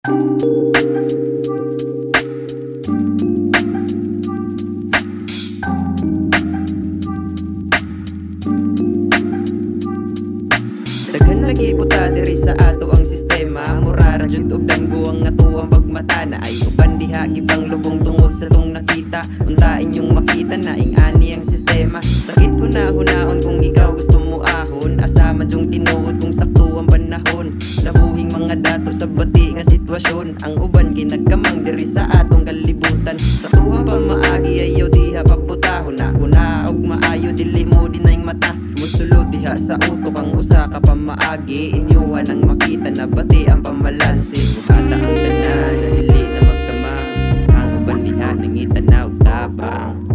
Daghan lagi puta diri sa ato ang sistema. Mura ra jud og danggo ang ato ang pagmata. Na ay uban diha gibang lubong tungod sa tong nakita. Unta inyong makita na ing ani ang sistema. Sakit ko na hunaon mata. Musulod diha sa utok ang usa ka pamaagi. Inyuhan ang makita na bati ang pamalansi. Buhata ang tanan na dili na magkamang Ang uban diha nangitanaw tabang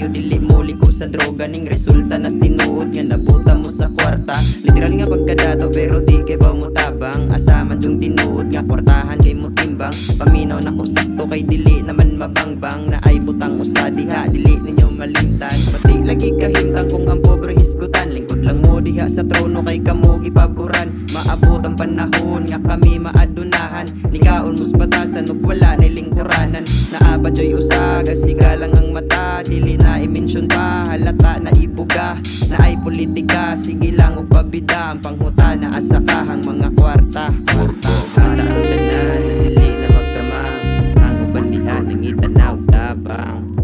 maayo dili mo liko sa droga. Ning resulta nas tinuod nga nabuta mo sa kwarta. Literal nga pagkadato pero di kay ba mo tabang? Asa man yung tinuod nga kwartahan kay mo timbang. Paminaw na ko sakto kay dili naman mabangbang. Na ay butang usa diha dili ninyo malimtan. Pati lagi kahimtang kung ang pobre hisgutan. Lingkod lang mo diha sa trono kay kamo gipaboran Maabot ang panahon maadunahan Likaon mus batasan ug wala na lingkuranan. Naaba joy usaga sigalang ang mata. Dili na i-mention pa halata na ibuga. Na ay politika sige lang og pabida. Ang panghutana asakahang mga kwarta. Kwarta. Hata ang tanan na dili na magkamang Ang uban diha nangitanaw tabang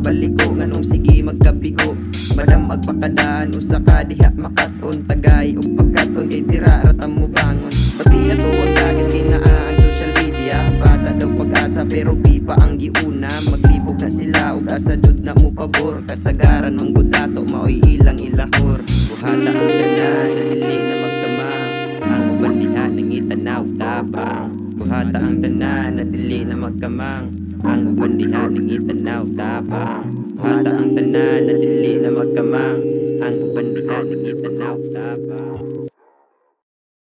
man unta baliko nganong sige magkabigo Madam magpakadaan usa ka diha makaton tagay ug pagkaton kay tira ratam mo bangon Pati ato ang dagan kay naa ang social media Bata daw pag-asa pero pipa ang giuna. Maglibog na sila ug asa na mo pabor. Kasagaran ang gudato maoy ilang ilahor. Buhata ang tanan na dili na magkamang Ang uban diha nangitanaw tabang Buhata ang tanan na dili na magkamang Ang uban diha nangitanaw tabang Buhata ang tanan na dili na magkamang Ang uban diha nangitanaw tabang